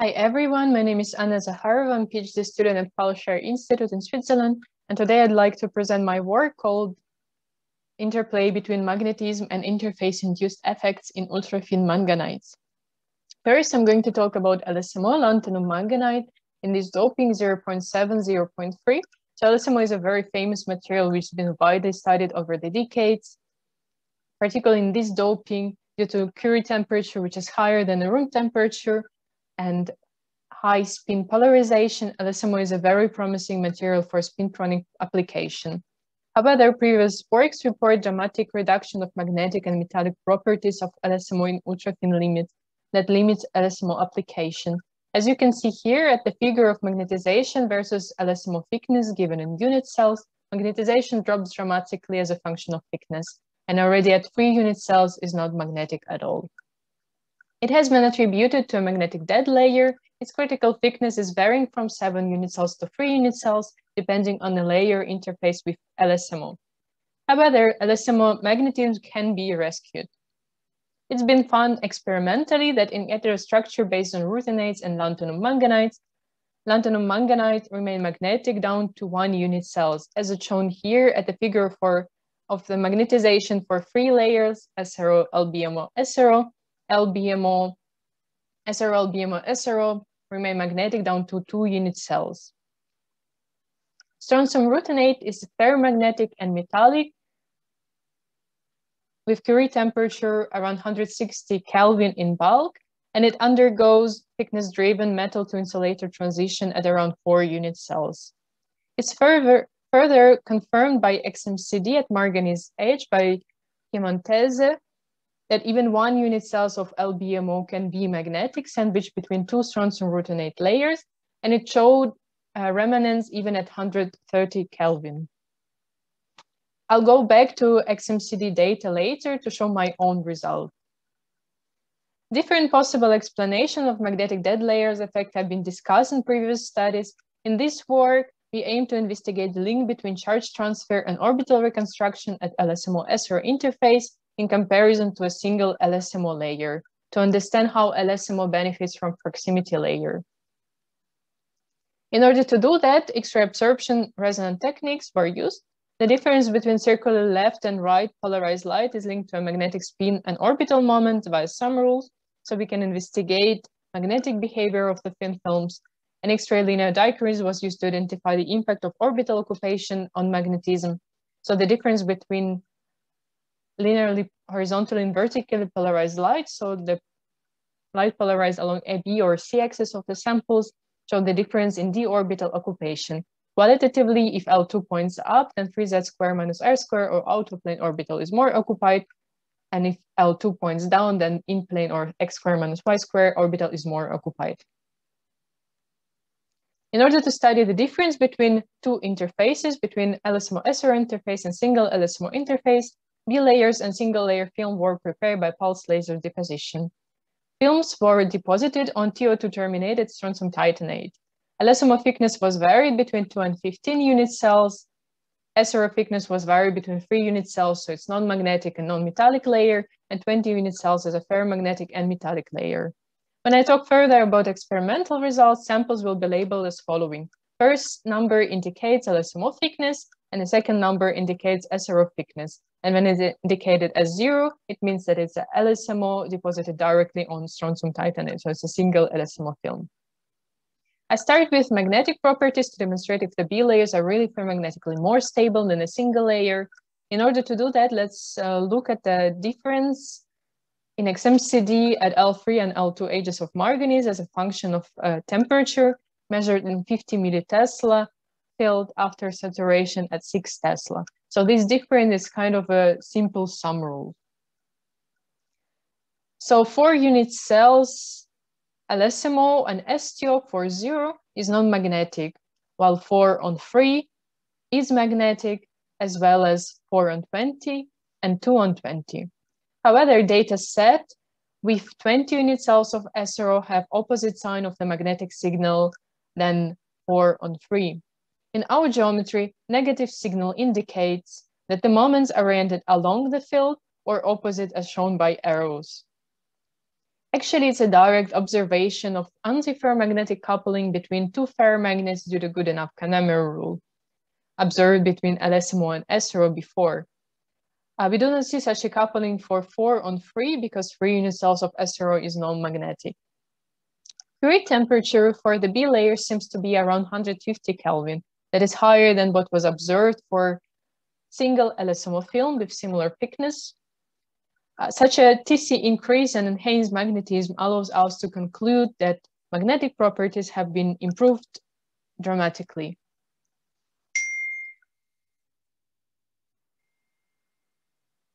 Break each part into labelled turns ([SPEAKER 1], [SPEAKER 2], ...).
[SPEAKER 1] Hi everyone, my name is Anna Zakharova. I'm a PhD student at Paul Scherrer Institute in Switzerland. And today I'd like to present my work called Interplay between magnetism and interface-induced effects in ultra-thin manganites. First, I'm going to talk about LSMO, lanthanum manganite, in this doping 0.7, 0.3. So LSMO is a very famous material which has been widely studied over the decades, particularly in this doping due to Curie temperature, which is higher than the room temperature, and high spin polarization, LSMO is a very promising material for spintronic application. However, previous works report dramatic reduction of magnetic and metallic properties of LSMO in ultra-thin limits that limits LSMO application. As you can see here at the figure of magnetization versus LSMO thickness given in unit cells, magnetization drops dramatically as a function of thickness, and already at three unit cells is not magnetic at all. It has been attributed to a magnetic dead layer. Its critical thickness is varying from 7 unit cells to 3 unit cells, depending on the layer interface with LSMO. However, LSMO magnetism can be rescued. It's been found experimentally that in heterostructure based on ruthenates and lanthanum manganites, lanthanum manganite remain magnetic down to one unit cells, as it's shown here at the figure for of the magnetization for three layers, SRO, LBMO, SRO, LBMO, SRO, LBMO, SRO remain magnetic down to two unit cells. Strontium ruthenate is ferromagnetic and metallic with Curie temperature around 160 Kelvin in bulk, and it undergoes thickness-driven metal to insulator transition at around four unit cells. It's further, further confirmed by XMCD at manganese H by Piamonteze that even one unit cells of LBMO can be magnetic sandwiched between two strontium ruthenate layers, and it showed uh, remanence even at 130 Kelvin. I'll go back to XMCD data later to show my own result. Different possible explanations of magnetic dead layers effect have been discussed in previous studies. In this work, we aim to investigate the link between charge transfer and orbital reconstruction at LSMO-SRO interface in comparison to a single LSMO layer to understand how LSMO benefits from proximity layer. In order to do that, X-ray absorption resonant techniques were used. The difference between circular left and right polarized light is linked to a magnetic spin and orbital moment via sum rules, so we can investigate magnetic behavior of the thin films. An X-ray linear dichroism was used to identify the impact of orbital occupation on magnetism. So the difference between linearly, horizontally, and vertically polarized light. So the light polarized along AB or C axis of the samples show the difference in d orbital occupation. Qualitatively, if L2 points up, then 3z square minus r square or out of plane orbital is more occupied. And if L2 points down, then in plane or x square minus y square orbital is more occupied. In order to study the difference between two interfaces, between LSMO-SRO interface and single LSMO interface, bilayers and single-layer film were prepared by pulse laser deposition. Films were deposited on TiO2-terminated strontium titanate. LSMO thickness was varied between 2 and 15 unit cells. SRO thickness was varied between 3 unit cells, so it's non-magnetic and non-metallic layer, and 20 unit cells as a ferromagnetic and metallic layer. When I talk further about experimental results, samples will be labeled as following. First number indicates LSMO thickness, and the second number indicates SRO thickness. And when it's indicated as zero, it means that it's a LSMO deposited directly on strontium titanate. So it's a single LSMO film. I start with magnetic properties to demonstrate if the bilayers are really ferromagnetically more stable than a single layer. In order to do that, let's uh, look at the difference in XMCD at L3 and L2 edges of manganese as a function of uh, temperature measured in 50 millitesla filled after saturation at 6 Tesla. So this difference is kind of a simple sum rule. So four unit cells, LSMO and STO for zero is non-magnetic, while four on three is magnetic, as well as four on 20 and two on 20. However, data set with 20 unit cells of SRO have opposite sign of the magnetic signal than four on three. In our geometry, negative signal indicates that the moments are oriented along the field or opposite as shown by arrows. Actually, it's a direct observation of antiferromagnetic coupling between two ferromagnets due to Goodenough Kanamori rule, observed between LSMO and SRO before. Uh, we do not see such a coupling for 4 on 3 because 3 unit cells of SRO is non-magnetic. Curie temperature for the bilayer seems to be around 150 Kelvin. That is higher than what was observed for single LSMO film with similar thickness uh, such a TC increase and enhanced magnetism allows us to conclude that magnetic properties have been improved dramatically.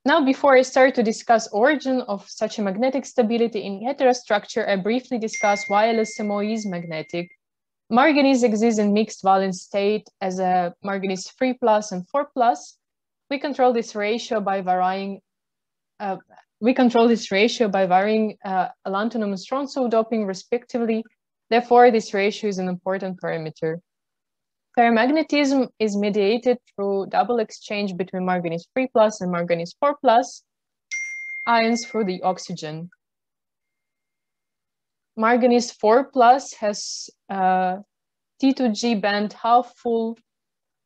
[SPEAKER 1] Now, before I start to discuss origin of such a magnetic stability in heterostructure, I briefly discuss why LSMO is magnetic. Manganese exists in mixed valence state as a manganese 3 plus and 4 plus. We control this ratio by varying uh, we control this ratio by varying uh, lanthanum and strontium doping respectively. Therefore, this ratio is an important parameter. Ferromagnetism is mediated through double exchange between manganese 3 plus and manganese 4 plus ions through the oxygen. Manganese 4 plus has uh, T2G band half full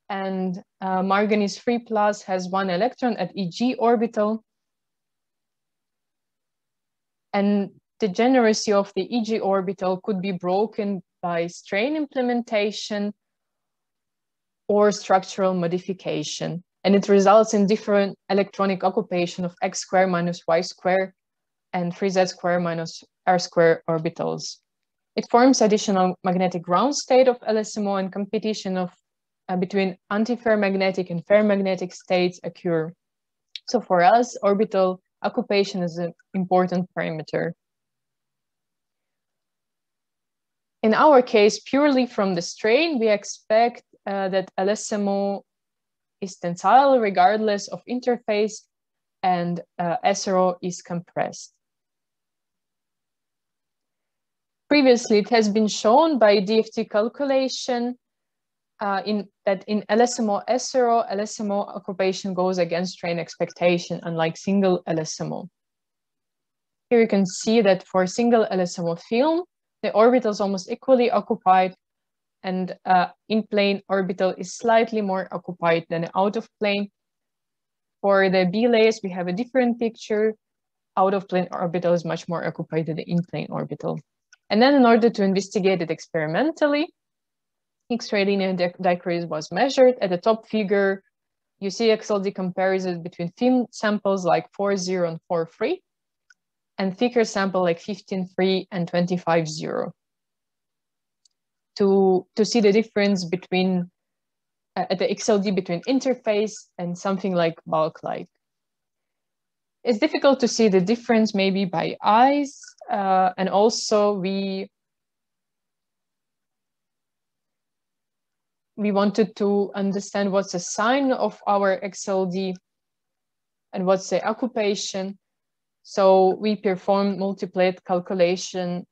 [SPEAKER 1] and uh, manganese 3 plus has one electron at EG orbital and degeneracy of the EG orbital could be broken by strain implementation or structural modification. And it results in different electronic occupation of x square minus y square and 3z square minus r square orbitals. It forms additional magnetic ground state of LSMO and competition of uh, between antiferromagnetic and ferromagnetic states occur. So for us, orbital occupation is an important parameter. In our case, purely from the strain, we expect uh, that LSMO is tensile regardless of interface and uh, SRO is compressed. Previously, it has been shown by DFT calculation uh, in that in LSMO SRO, LSMO occupation goes against train expectation, unlike single LSMO. Here you can see that for single LSMO film, the orbital is almost equally occupied and uh, in-plane orbital is slightly more occupied than out of plane. For the bilayers, we have a different picture. Out of plane orbital is much more occupied than the in-plane orbital. And then in order to investigate it experimentally, X-ray linear dichroism was measured. At the top figure, you see XLD comparison between thin samples like 4.0 and 4.3 and thicker sample like 15.3 and 25.0 to, to see the difference between uh, at the XLD between interface and something like bulk light. It's difficult to see the difference maybe by eyes uh, and also we we wanted to understand what's the sign of our XLD and what's the occupation. So we performed multiplet calculation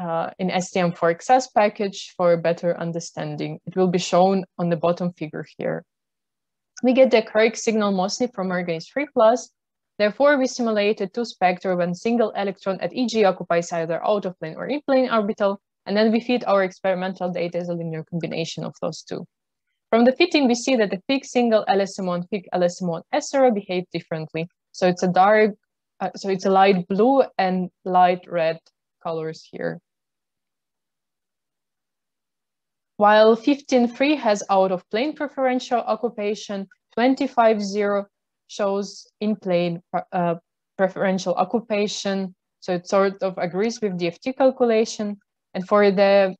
[SPEAKER 1] uh, in CTM4XAS package for a better understanding. It will be shown on the bottom figure here. We get the correct signal mostly from manganese 3 plus. Therefore, we simulated two spectra when single electron at EG occupies either out of plane or in plane orbital and then we feed our experimental data as a linear combination of those two. From the fitting, we see that the peak single LSMO and peak LSMO and SRO behave differently. So it's a dark, uh, so it's a light blue and light red colors here. While 15.3 has out of plane preferential occupation, 25.0 shows in plane uh, preferential occupation. So it sort of agrees with DFT calculation. And for the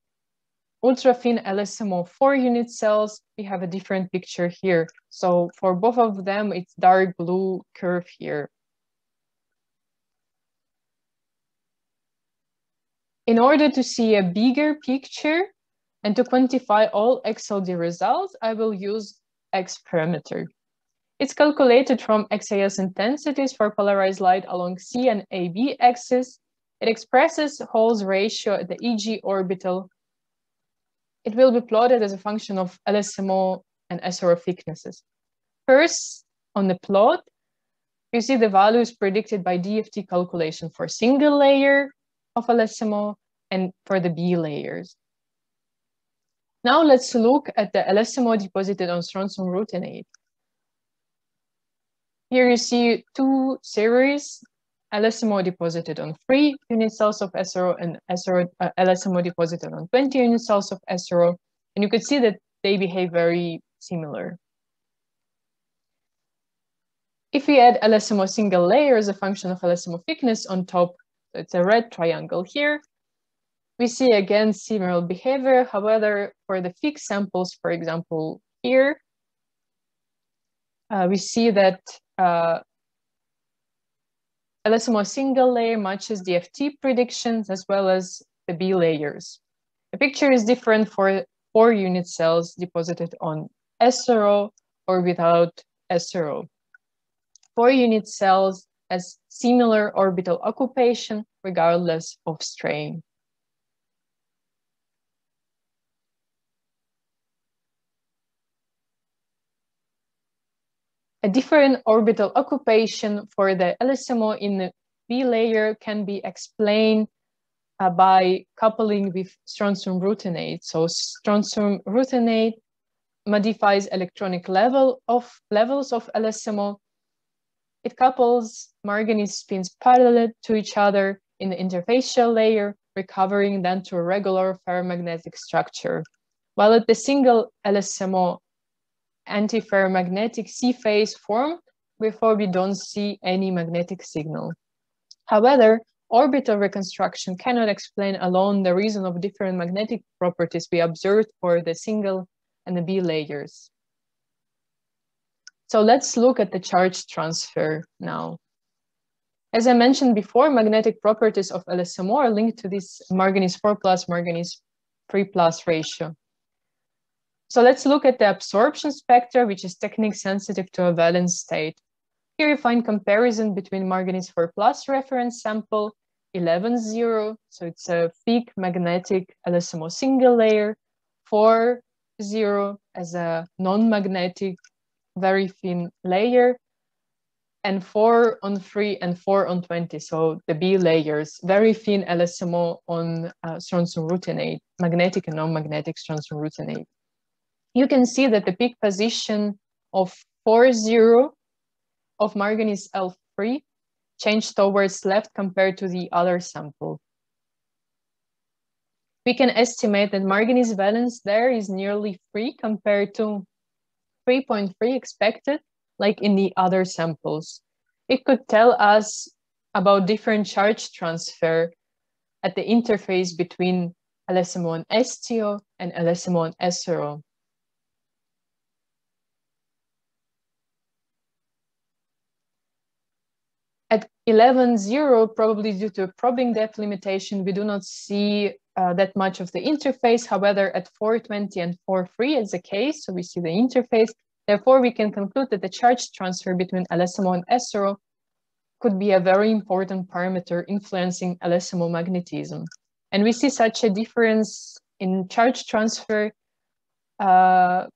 [SPEAKER 1] ultra-thin LSMO 4 unit cells, we have a different picture here. So for both of them, it's dark blue curve here. In order to see a bigger picture and to quantify all XLD results, I will use X parameter. It's calculated from XAS intensities for polarized light along C and AB axis it expresses Hall's ratio at the EG orbital. It will be plotted as a function of LSMO and SRO thicknesses. First, on the plot, you see the values predicted by DFT calculation for single layer of LSMO and for the bilayers. Now let's look at the LSMO deposited on strontium ruthenate. Here you see two series, LSMO deposited on three unit cells of SRO and SRO, uh, LSMO deposited on 20 unit cells of SRO. And you can see that they behave very similar. If we add LSMO single layer as a function of LSMO thickness on top, it's a red triangle here, we see again similar behavior. However, for the fixed samples, for example, here, uh, we see that uh, LSMO single layer matches DFT predictions as well as the bilayers. The picture is different for four unit cells deposited on SRO or without SRO. Four unit cells has similar orbital occupation regardless of strain. A different orbital occupation for the LSMO in the bilayer can be explained uh, by coupling with strontium ruthenate. So strontium ruthenate modifies electronic level of levels of LSMO. It couples manganese spins parallel to each other in the interfacial layer, recovering then to a regular ferromagnetic structure. While at the single LSMO antiferromagnetic C phase form before we don't see any magnetic signal. However, orbital reconstruction cannot explain alone the reason of different magnetic properties we observed for the single and the bilayers. So let's look at the charge transfer now. As I mentioned before, magnetic properties of LSMO are linked to this manganese 4 plus manganese 3 plus ratio. So let's look at the absorption spectra, which is technique sensitive to a valence state. Here you find comparison between manganese 4 plus reference sample 11.0, so it's a thick magnetic LSMO single layer, 4.0 as a non-magnetic, very thin layer, and 4 on 3 and 4 on 20, so the bilayers, very thin LSMO on uh, strontium ruthenate, magnetic and non-magnetic strontium ruthenate you can see that the peak position of 4-0 of manganese L3 changed towards left compared to the other sample. We can estimate that manganese valence there is nearly 3 compared to 3.3 expected, like in the other samples. It could tell us about different charge transfer at the interface between LSMO and STO and LSMO and SRO. At 11.0, probably due to a probing depth limitation, we do not see uh, that much of the interface. However, at 420 and 4.3 is the case, so we see the interface. Therefore, we can conclude that the charge transfer between LSMO and SRO could be a very important parameter influencing LSMO magnetism. And we see such a difference in charge transfer uh,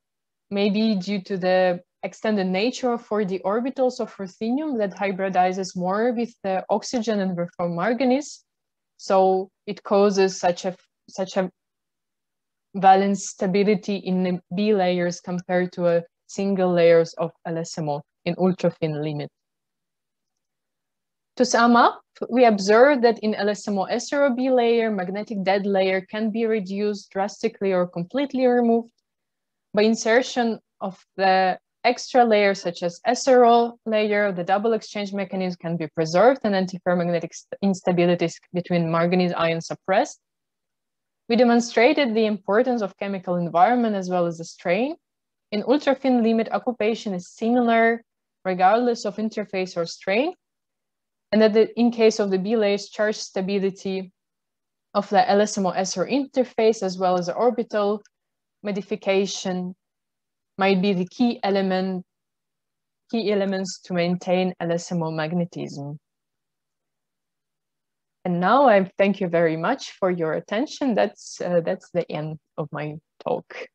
[SPEAKER 1] maybe due to the extended nature for the orbitals of ruthenium that hybridizes more with the oxygen and with manganese. So it causes such a such a valence stability in the bilayers compared to a single layers of LSMO in ultra-thin limit. To sum up, we observe that in LSMO SRO bilayer, magnetic dead layer can be reduced drastically or completely removed by insertion of the extra layers such as SRO layer, the double exchange mechanism can be preserved and antiferromagnetic instabilities between manganese ions suppressed. We demonstrated the importance of chemical environment as well as the strain. In ultra-thin limit, occupation is similar regardless of interface or strain. And that the, in case of the bilayers, charge stability of the LSMO-SR interface as well as the orbital modification might be the key element, key elements to maintain LSMO magnetism. And now I thank you very much for your attention. That's, uh, that's the end of my talk.